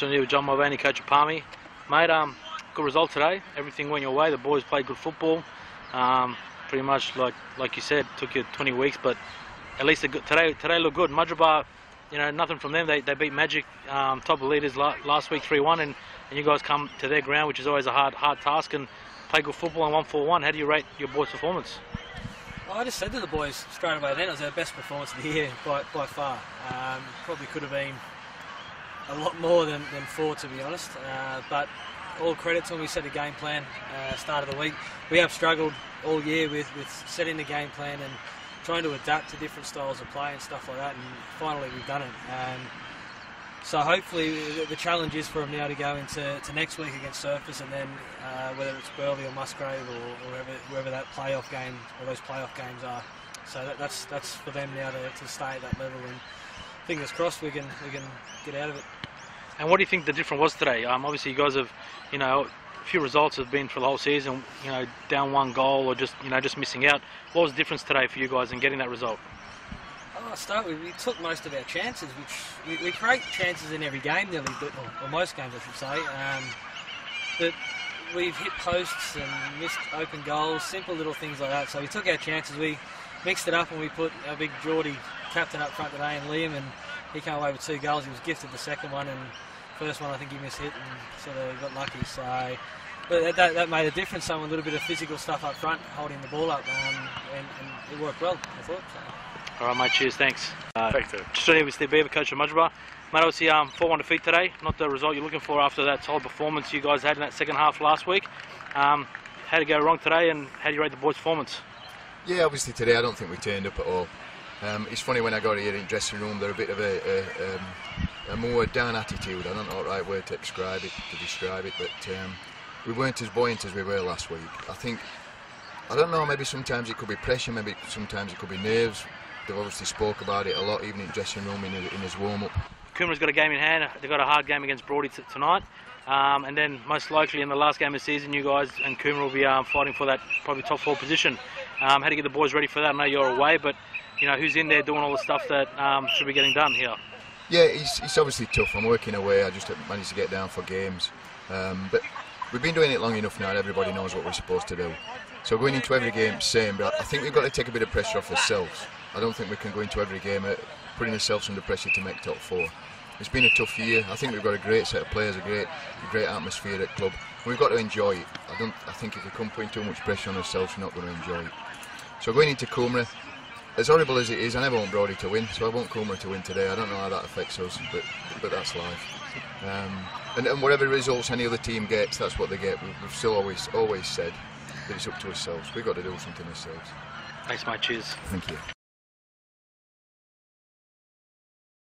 Sitting John Mulvaney, coach of Palmy. Mate, um, good result today. Everything went your way. The boys played good football. Um, pretty much like like you said, took you 20 weeks, but at least good, today today looked good. Mudgeeraba, you know, nothing from them. They, they beat Magic, um, top of leaders la- last week 3-1, and, and you guys come to their ground, which is always a hard hard task, and play good football and 1-4-1. How do you rate your boys' performance? Well, I just said to the boys straight away then it was our best performance of the year by, by far. Um, probably could have been a lot more than, than four, to be honest. Uh, but all credit to them. We set a game plan uh, start of the week. We have struggled all year with, with setting the game plan and trying to adapt to different styles of play and stuff like that. And finally, we've done it. Um, so hopefully, the, challenge is for them now to go into to next week against Surfers, and then uh, whether it's Burleigh or Musgrave or, or wherever, wherever that playoff game or those playoff games are. So that, that's that's for them now to, to stay at that level, and fingers crossed we can we can get out of it. And what do you think the difference was today? Um, obviously, you guys have, you know, few results have been for the whole season. You know, down one goal or just, you know, just missing out. What was the difference today for you guys in getting that result? Oh, start with we took most of our chances, which we, we create chances in every game nearly, but, or, or most games I should say. Um, but we've hit posts and missed open goals, simple little things like that. So we took our chances. We mixed it up and we put our big Geordie captain up front today and Liam, and he came away with two goals. He was gifted the second one, and first one I think he missed hit and sort of got lucky. So. But that, that, that made a difference. So a little bit of physical stuff up front, holding the ball up, um, and, and it worked well. I thought. So. All right, mate. Cheers. Thanks. Uh, Thanks, Dave. Just here with Steve Beaver, coach of Mudgeeraba. Mate, obviously, um, 4-1 defeat today. Not the result you're looking for after that solid performance you guys had in that second half last week. Um, how did it go wrong today, and how do you rate the boys' performance? Yeah, obviously today I don't think we turned up at all. Um, it's funny when I got here in dressing room, they're a bit of a, a, um, a more down attitude. I don't know the right word to describe it, to describe it, but um, we weren't as buoyant as we were last week. I think, I don't know, maybe sometimes it could be pressure, maybe sometimes it could be nerves. They've obviously spoke about it a lot, even in dressing room in, in his warm up. Coomera's got a game in hand. They've got a hard game against Broady t- tonight. Um, and then most likely in the last game of the season, you guys and Coomera will be um, fighting for that probably top four position. Um, how to get the boys ready for that? I know you're away, but you know who's in there doing all the stuff that um, should be getting done here. Yeah, it's, it's obviously tough. I'm working away. I just managed to get down for games. Um, but we've been doing it long enough now and everybody knows what we're supposed to do. So going into every game same, but I think we've got to take a bit of pressure off ourselves. I don't think we can go into every game uh, putting ourselves under pressure to make top four. It's been a tough year. I think we've got a great set of players, a great, a great atmosphere at club. We've got to enjoy it. I don't. I think if we come putting too much pressure on ourselves, we're not going to enjoy it. So going into Coomera, as horrible as it is, I never want Brody to win, so I want Coomera to win today. I don't know how that affects us, but but that's life. Um, and, and whatever results any other team gets, that's what they get. We've, we've still always always said that it's up to ourselves. We've got to do something ourselves. Thanks, mate. Cheers. Thank you.